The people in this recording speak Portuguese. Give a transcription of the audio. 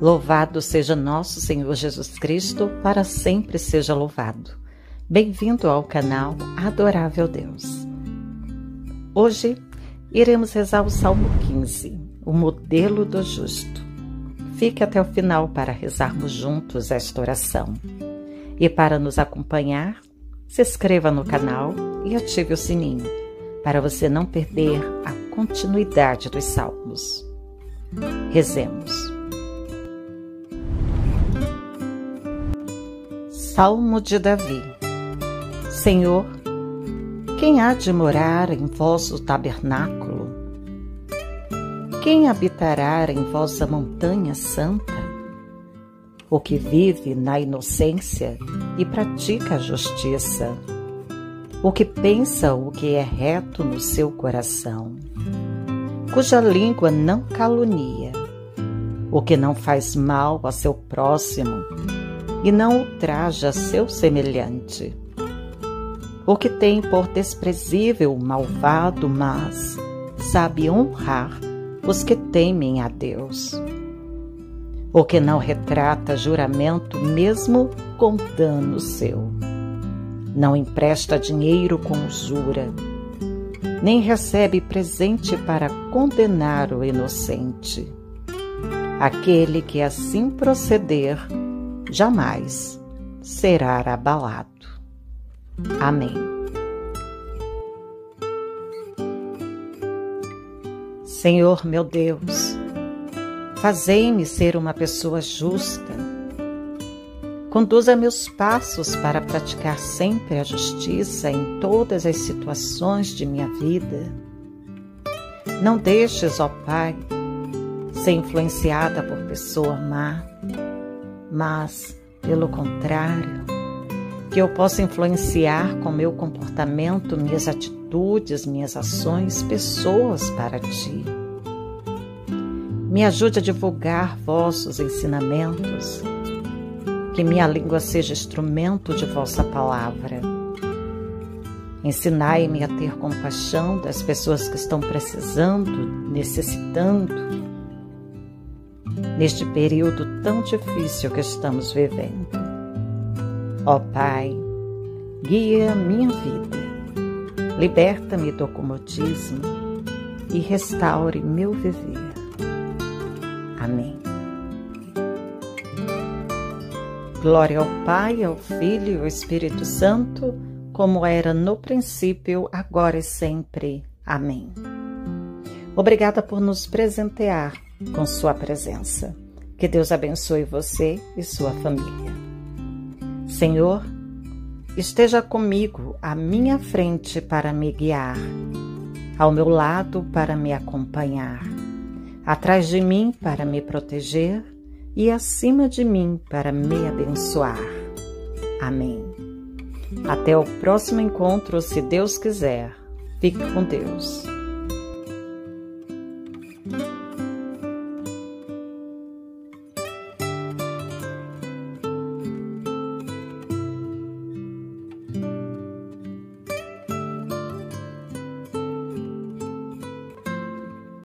Louvado seja nosso Senhor Jesus Cristo, para sempre seja louvado. Bem-vindo ao canal Adorável Deus. Hoje iremos rezar o Salmo 15, o modelo do justo. Fique até o final para rezarmos juntos esta oração. E para nos acompanhar, se inscreva no canal e ative o sininho, para você não perder a continuidade dos salmos. Rezemos. Salmo de Davi Senhor, quem há de morar em vosso tabernáculo? Quem habitará em vossa montanha santa? O que vive na inocência e pratica a justiça, o que pensa o que é reto no seu coração, cuja língua não calunia, o que não faz mal a seu próximo, e não ultraja seu semelhante. O que tem por desprezível o malvado, mas sabe honrar os que temem a Deus. O que não retrata juramento mesmo com dano seu. Não empresta dinheiro com usura, nem recebe presente para condenar o inocente. Aquele que assim proceder jamais será abalado. Amém. Senhor meu Deus, fazei-me ser uma pessoa justa. Conduza meus passos para praticar sempre a justiça em todas as situações de minha vida. Não deixes, ó Pai, ser influenciada por pessoa má mas, pelo contrário, que eu possa influenciar com meu comportamento, minhas atitudes, minhas ações, pessoas para ti. Me ajude a divulgar vossos ensinamentos, que minha língua seja instrumento de vossa palavra. Ensinai-me a ter compaixão das pessoas que estão precisando, necessitando neste período tão difícil que estamos vivendo. Ó Pai, guia minha vida, liberta-me do comodismo e restaure meu viver. Amém. Glória ao Pai, ao Filho e ao Espírito Santo, como era no princípio, agora e sempre. Amém. Obrigada por nos presentear com Sua presença. Que Deus abençoe você e sua família. Senhor, esteja comigo à minha frente para me guiar, ao meu lado para me acompanhar, atrás de mim para me proteger e acima de mim para me abençoar. Amém. Até o próximo encontro, se Deus quiser. Fique com Deus.